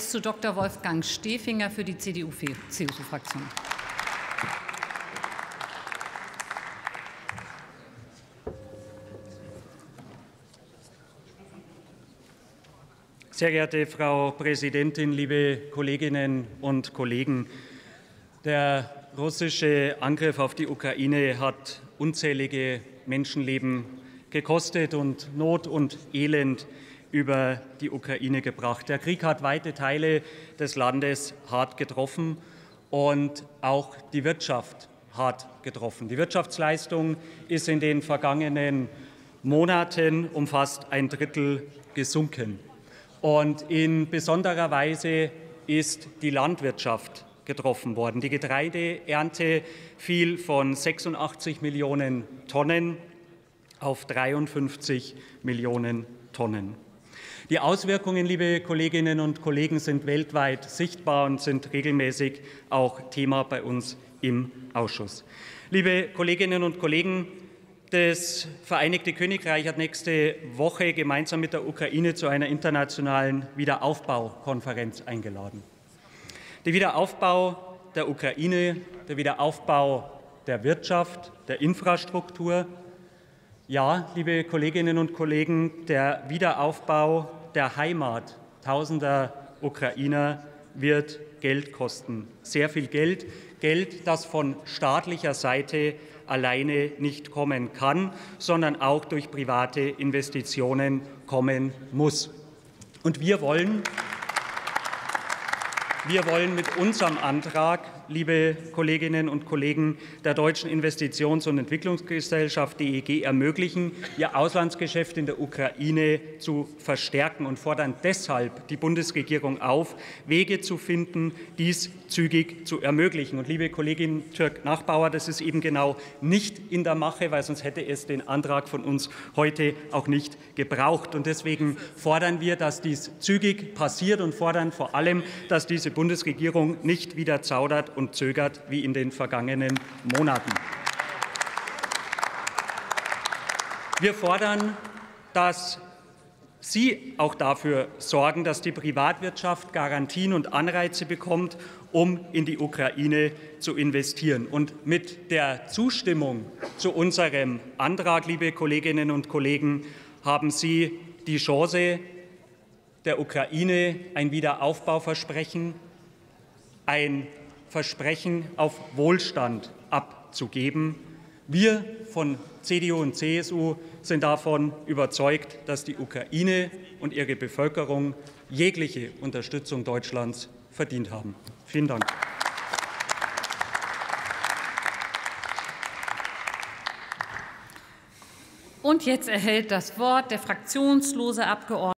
jetzt zu Dr. Wolfgang Stefinger für die CDU-CSU-Fraktion. Sehr geehrte Frau Präsidentin, liebe Kolleginnen und Kollegen! Der russische Angriff auf die Ukraine hat unzählige Menschenleben gekostet und Not und Elend über die Ukraine gebracht. Der Krieg hat weite Teile des Landes hart getroffen und auch die Wirtschaft hart getroffen. Die Wirtschaftsleistung ist in den vergangenen Monaten um fast ein Drittel gesunken. Und in besonderer Weise ist die Landwirtschaft getroffen worden. Die Getreideernte fiel von 86 Millionen Tonnen auf 53 Millionen Tonnen. Die Auswirkungen, liebe Kolleginnen und Kollegen, sind weltweit sichtbar und sind regelmäßig auch Thema bei uns im Ausschuss. Liebe Kolleginnen und Kollegen, das Vereinigte Königreich hat nächste Woche gemeinsam mit der Ukraine zu einer internationalen Wiederaufbaukonferenz eingeladen. Der Wiederaufbau der Ukraine, der Wiederaufbau der Wirtschaft, der Infrastruktur, ja, liebe Kolleginnen und Kollegen, der Wiederaufbau der Heimat tausender Ukrainer wird Geld kosten. Sehr viel Geld, Geld, das von staatlicher Seite alleine nicht kommen kann, sondern auch durch private Investitionen kommen muss. Und wir wollen, wir wollen mit unserem Antrag liebe Kolleginnen und Kollegen der Deutschen Investitions- und Entwicklungsgesellschaft DEG ermöglichen, ihr Auslandsgeschäft in der Ukraine zu verstärken und fordern deshalb die Bundesregierung auf, Wege zu finden, dies zügig zu ermöglichen. Und liebe Kollegin Türk-Nachbauer, das ist eben genau nicht in der Mache, weil sonst hätte es den Antrag von uns heute auch nicht gebraucht. Und deswegen fordern wir, dass dies zügig passiert und fordern vor allem, dass diese Bundesregierung nicht wieder zaudert und zögert wie in den vergangenen Monaten. Wir fordern, dass Sie auch dafür sorgen, dass die Privatwirtschaft Garantien und Anreize bekommt, um in die Ukraine zu investieren. Und mit der Zustimmung zu unserem Antrag, liebe Kolleginnen und Kollegen, haben Sie die Chance, der Ukraine ein Wiederaufbauversprechen, ein Versprechen auf Wohlstand abzugeben. Wir von CDU und CSU sind davon überzeugt, dass die Ukraine und ihre Bevölkerung jegliche Unterstützung Deutschlands verdient haben. Vielen Dank. Und jetzt erhält das Wort der fraktionslose Abgeordnete